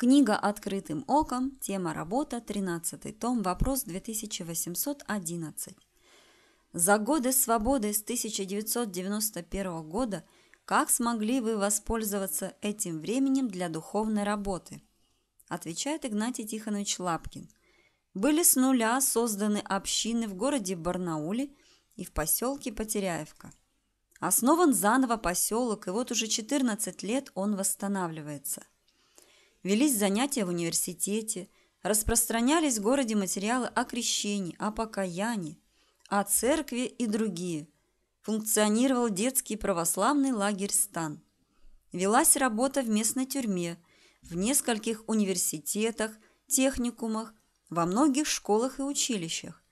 Книга «Открытым оком», тема работа, 13 том, вопрос 2811. За годы свободы с 1991 года как смогли вы воспользоваться этим временем для духовной работы? Отвечает Игнатий Тихонович Лапкин. Были с нуля созданы общины в городе Барнауле и в поселке Потеряевка. Основан заново поселок, и вот уже 14 лет он восстанавливается – велись занятия в университете, распространялись в городе материалы о крещении, о покаянии, о церкви и другие. Функционировал детский православный лагерь «Стан». Велась работа в местной тюрьме, в нескольких университетах, техникумах, во многих школах и училищах.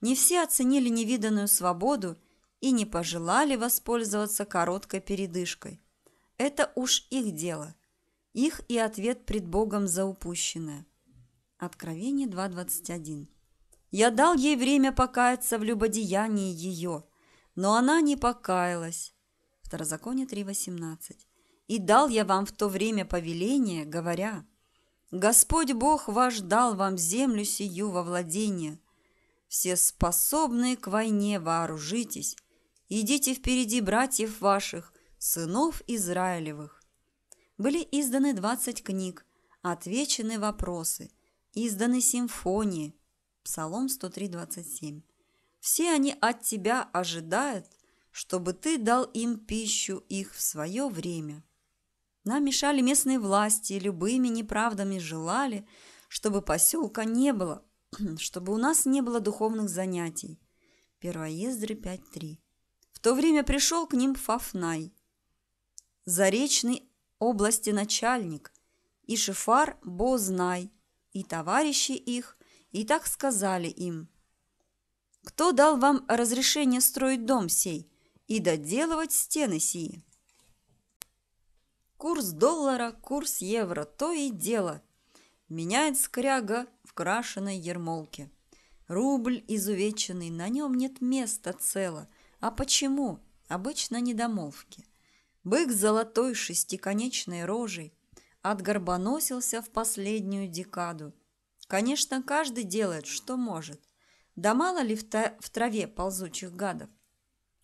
Не все оценили невиданную свободу и не пожелали воспользоваться короткой передышкой. Это уж их дело – их и ответ пред Богом за упущенное. Откровение 2.21. «Я дал ей время покаяться в любодеянии ее, но она не покаялась». Второзаконие 3.18. «И дал я вам в то время повеление, говоря, Господь Бог ваш дал вам землю сию во владение. Все способные к войне вооружитесь, идите впереди братьев ваших, сынов Израилевых были изданы 20 книг, отвечены вопросы, изданы симфонии. Псалом 103.27. Все они от тебя ожидают, чтобы ты дал им пищу их в свое время. Нам мешали местные власти, любыми неправдами желали, чтобы поселка не было, чтобы у нас не было духовных занятий. 1 Ездры 5.3. В то время пришел к ним Фафнай, заречный области начальник, и Шифар Бознай, и товарищи их, и так сказали им. Кто дал вам разрешение строить дом сей и доделывать стены сии? Курс доллара, курс евро, то и дело. Меняет скряга в крашеной ермолке. Рубль изувеченный, на нем нет места цело. А почему? Обычно недомолвки. Бык золотой шестиконечной рожей отгорбоносился в последнюю декаду. Конечно, каждый делает, что может. Да мало ли в, в траве ползучих гадов.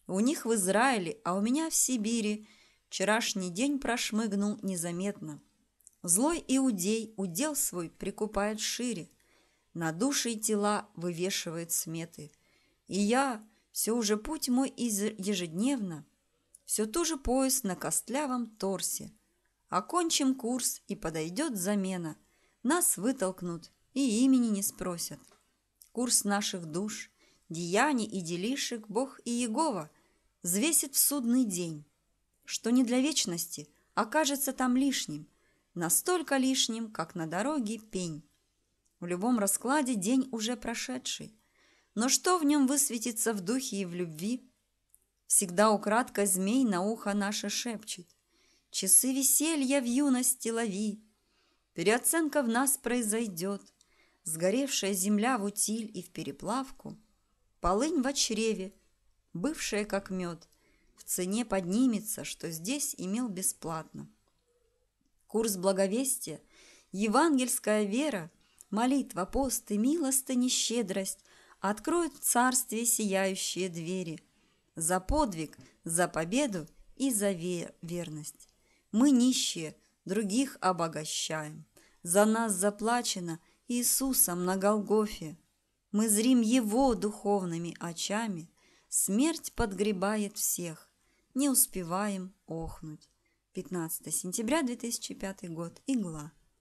У них в Израиле, а у меня в Сибири вчерашний день прошмыгнул незаметно. Злой иудей удел свой прикупает шире, на души и тела вывешивает сметы. И я, все уже путь мой ежедневно, все же пояс на костлявом торсе. Окончим курс, и подойдет замена. Нас вытолкнут и имени не спросят. Курс наших душ, деяний и делишек Бог и Егова взвесит в судный день, что не для вечности окажется там лишним, настолько лишним, как на дороге пень. В любом раскладе день уже прошедший, но что в нем высветится в духе и в любви – Всегда украдкой змей на ухо наше шепчет. Часы веселья в юности лови. Переоценка в нас произойдет. Сгоревшая земля в утиль и в переплавку. Полынь в чреве, бывшая как мед, В цене поднимется, что здесь имел бесплатно. Курс благовестия, евангельская вера, Молитва, пост и милостыня щедрость Откроют в царстве сияющие двери – за подвиг, за победу и за верность. Мы нищие, других обогащаем. За нас заплачено Иисусом на Голгофе. Мы зрим Его духовными очами. Смерть подгребает всех. Не успеваем охнуть. 15 сентября 2005 год. Игла.